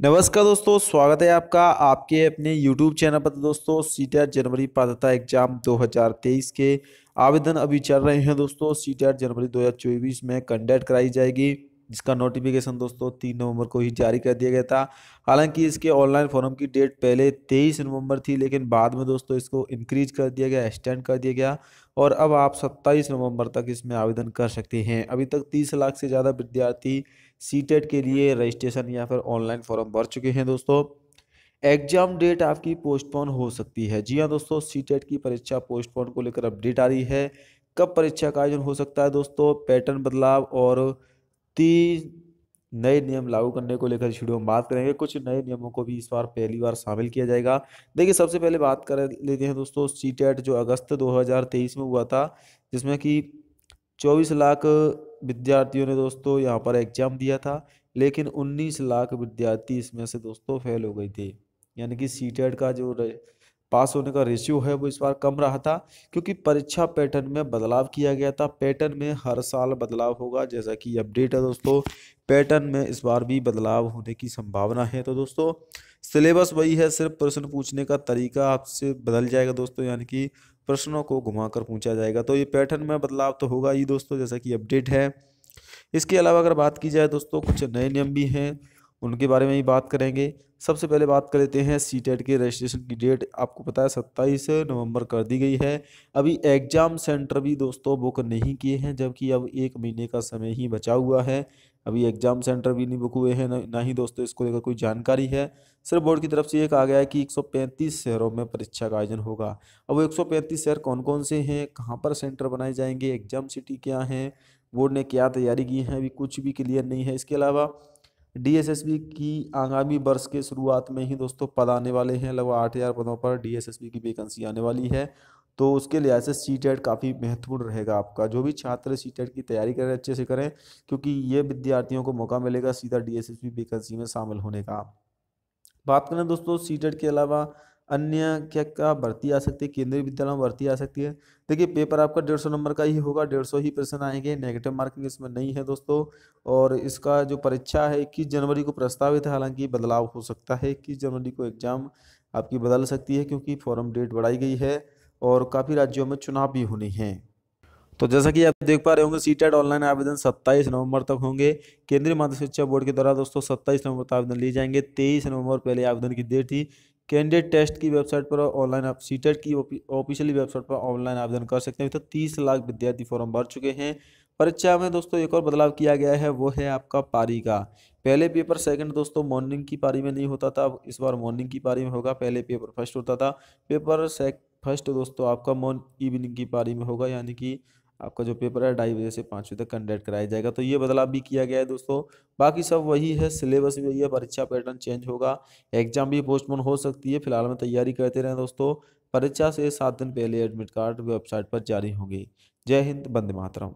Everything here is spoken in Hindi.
नमस्कार दोस्तों, स्वागत है आपका आपके अपने यूट्यूब चैनल पर। दोस्तों सीटेट जनवरी पात्रता एग्ज़ाम 2023 के आवेदन अभी चल रहे हैं। दोस्तों सीटेट जनवरी 2024 में कंडक्ट कराई जाएगी। जिसका नोटिफिकेशन दोस्तों तीन नवंबर को ही जारी कर दिया गया था। हालाँकि इसके ऑनलाइन फॉर्म की डेट पहले तेईस नवंबर थी, लेकिन बाद में दोस्तों इसको इंक्रीज कर दिया गया एक्सटेंड कर दिया गया और अब आप सत्ताईस नवंबर तक इसमें आवेदन कर सकते हैं। अभी तक तीस लाख से ज़्यादा विद्यार्थी सी के लिए रजिस्ट्रेशन या फिर ऑनलाइन फॉर्म भर चुके हैं दोस्तों। एग्ज़ाम डेट आपकी पोस्टपोन हो सकती है। जी हाँ दोस्तों सी की परीक्षा पोस्टपोन को लेकर अपडेट आ रही है। कब परीक्षा का आयोजन हो सकता है दोस्तों? पैटर्न बदलाव और तीन नए नियम लागू करने को लेकर इस वीडियो में बात करेंगे। कुछ नए नियमों को भी इस बार पहली बार शामिल किया जाएगा। देखिए, सबसे पहले बात कर लेते हैं दोस्तों सी टेट जो अगस्त 2023 में हुआ था, जिसमें कि 24 लाख विद्यार्थियों ने दोस्तों यहाँ पर एग्ज़ाम दिया था, लेकिन 19 लाख विद्यार्थी इसमें से दोस्तों फेल हो गए थे। यानी कि सी का जो पास होने का रेशियो है वो इस बार कम रहा था, क्योंकि परीक्षा पैटर्न में बदलाव किया गया था। पैटर्न में हर साल बदलाव होगा, जैसा कि अपडेट है दोस्तों। पैटर्न में इस बार भी बदलाव होने की संभावना है। तो दोस्तों सिलेबस वही है, सिर्फ़ प्रश्न पूछने का तरीका आपसे बदल जाएगा दोस्तों, यानी कि प्रश्नों को घुमाकर पूछा जाएगा। तो ये पैटर्न में बदलाव तो होगा ही दोस्तों, जैसा कि अपडेट है। इसके अलावा अगर बात की जाए दोस्तों, कुछ नए नियम भी हैं। उनके बारे में ही बात करेंगे। सबसे पहले बात कर लेते हैं सी टेट के रजिस्ट्रेशन की डेट आपको पता है सत्ताईस नवंबर कर दी गई है। अभी एग्ज़ाम सेंटर भी दोस्तों बुक नहीं किए हैं, जबकि अब एक महीने का समय ही बचा हुआ है। अभी एग्ज़ाम सेंटर भी नहीं बुक हुए हैं, ना ही दोस्तों इसको लेकर कोई जानकारी है। सिर्फ़ बोर्ड की तरफ़ से ये कहा गया है कि 135 शहरों में परीक्षा का आयोजन होगा। अब वो 135 शहर कौन कौन से हैं, कहाँ पर सेंटर बनाए जाएँगे एग्ज़ाम सिटी क्या हैं बोर्ड ने क्या तैयारी की है, अभी कुछ भी क्लियर नहीं है इसके अलावा। डीएसएसबी की आगामी वर्ष के शुरुआत में ही दोस्तों पद आने वाले हैं। लगभग आठ हज़ार पदों पर डीएसएसबी की वैकेंसी आने वाली है। तो उसके लिहाज से सी टेट काफ़ी महत्वपूर्ण रहेगा आपका। जो भी छात्र सी टेट की तैयारी करें अच्छे से करें, क्योंकि ये विद्यार्थियों को मौका मिलेगा सीधा डी एस वैकेंसी में शामिल होने का। बात करें दोस्तों सी टेट के अलावा अन्य क्या क्या भर्ती आ सकती है? केंद्रीय विद्यालय में भर्ती आ सकती है। देखिए, पेपर आपका डेढ़ सौ नंबर का ही होगा, डेढ़ सौ ही प्रश्न आएँगे। नेगेटिव मार्किंग इसमें नहीं है दोस्तों। और इसका जो परीक्षा है, इक्कीस जनवरी को प्रस्तावित है। हालाँकि बदलाव हो सकता है। इक्कीस जनवरी को एग्ज़ाम आपकी बदल सकती है, क्योंकि फॉर्म डेट बढ़ाई गई है और काफ़ी राज्यों में चुनाव भी होने हैं। तो जैसा कि आप देख पा रहे होंगे सीटेट ऑनलाइन आवेदन 27 नवंबर तक होंगे। केंद्रीय माध्यमिक शिक्षा बोर्ड के द्वारा दोस्तों 27 नवंबर तक आवेदन लिए जाएँगे। 23 नवंबर पहले आवेदन की डेट थी। कैंडिडेट टेस्ट की वेबसाइट पर ऑनलाइन आप सी की ऑफिशियली वेबसाइट पर ऑनलाइन आवेदन कर सकते हैं। तो तीस लाख विद्यार्थी फॉर्म भर चुके हैं। परीक्षा में दोस्तों एक और बदलाव किया गया है, वो है आपका पारी का। पहले पेपर सेकंड दोस्तों मॉर्निंग की पारी में नहीं होता था इस बार मॉर्निंग की पारी में होगा, पहले पेपर फ़र्स्ट होता था। पेपर सेक, फ़र्स्ट दोस्तों आपका मॉर्न, इवनिंग की पारी में होगा, यानी कि आपका जो पेपर है, ढाई बजे से पाँच बजे तक कंडक्ट कराया जाएगा। तो ये बदलाव भी किया गया है दोस्तों। बाकी सब वही है सिलेबस भी वही है, परीक्षा पैटर्न चेंज होगा। एग्ज़ाम भी पोस्टपोन हो सकती है, फ़िलहाल में तैयारी करते रहें दोस्तों। परीक्षा से सात दिन पहले एडमिट कार्ड वेबसाइट पर जारी होंगे। जय हिंद बंदे मातरम।